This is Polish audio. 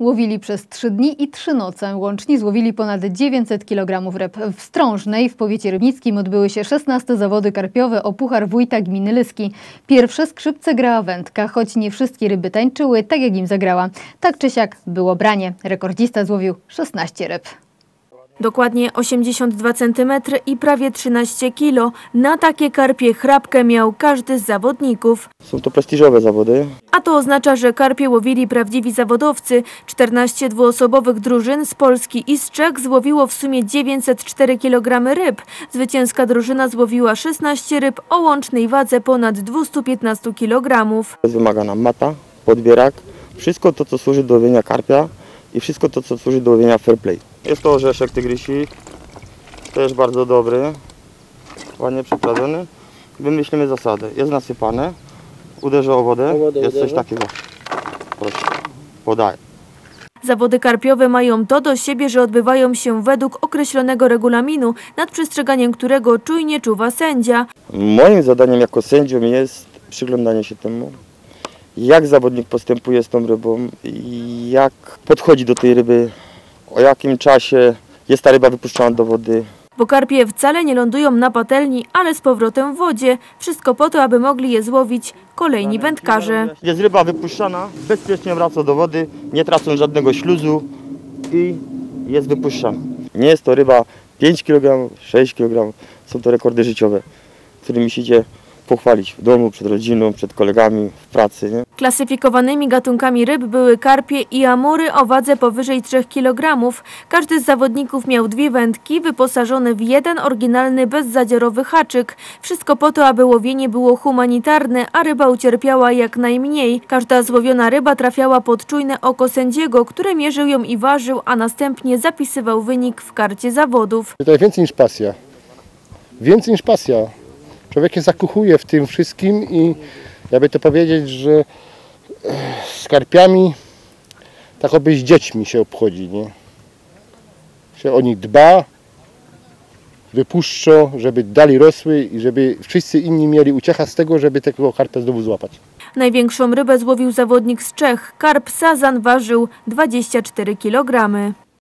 Łowili przez trzy dni i trzy noce. Łącznie złowili ponad 900 kg ryb. W Strążnej w powiecie rybnickim odbyły się 16 zawody karpiowe o Puchar Wójta Gminy Lyski. Pierwsze skrzypce grała wędka, choć nie wszystkie ryby tańczyły tak jak im zagrała. Tak czy siak było branie. Rekordzista złowił 16 ryb. Dokładnie 82 cm i prawie 13 kg. Na takie karpie chrapkę miał każdy z zawodników. Są to prestiżowe zawody. A to oznacza, że karpie łowili prawdziwi zawodowcy. 14 dwuosobowych drużyn z Polski i z Czech złowiło w sumie 904 kg ryb. Zwycięska drużyna złowiła 16 ryb o łącznej wadze ponad 215 kg. Wymaga nam mata, podbierak, wszystko to, co służy do łowienia karpia i wszystko to, co służy do łowienia fair play. Jest to orzeszek tygrysik, też bardzo dobry, ładnie przyprawiony. Wymyślimy zasadę. Jest nasypane, uderzę o wodę, jest coś takiego. Proszę, podaję. Zawody karpiowe mają to do siebie, że odbywają się według określonego regulaminu, nad przestrzeganiem którego czujnie czuwa sędzia. Moim zadaniem jako sędzią jest przyglądanie się temu, jak zawodnik postępuje z tą rybą, i jak podchodzi do tej ryby, o jakim czasie jest ta ryba wypuszczona do wody. Bo karpie wcale nie lądują na patelni, ale z powrotem w wodzie. Wszystko po to, aby mogli je złowić kolejni wędkarze. Jest ryba wypuszczana, bezpiecznie wraca do wody, nie tracąc żadnego śluzu i jest wypuszczana. Nie jest to ryba 5 kg, 6 kg, są to rekordy życiowe, którymi się idzie pochwalić w domu, przed rodziną, przed kolegami, w pracy. Nie? Klasyfikowanymi gatunkami ryb były karpie i amury o wadze powyżej 3 kg. Każdy z zawodników miał dwie wędki wyposażone w jeden oryginalny bezzadziorowy haczyk. Wszystko po to, aby łowienie było humanitarne, a ryba ucierpiała jak najmniej. Każda złowiona ryba trafiała pod czujne oko sędziego, który mierzył ją i ważył, a następnie zapisywał wynik w karcie zawodów. To jest więcej niż pasja. Więcej niż pasja. Człowiek się zakochuje w tym wszystkim i jakby to powiedzieć, że e, z karpiami tak jakby z dziećmi się obchodzi, nie? Się o nich dba, wypuszcza, żeby dali rosły i żeby wszyscy inni mieli uciecha z tego, żeby tego karpia znowu złapać. Największą rybę złowił zawodnik z Czech. Karp sazan ważył 24 kg.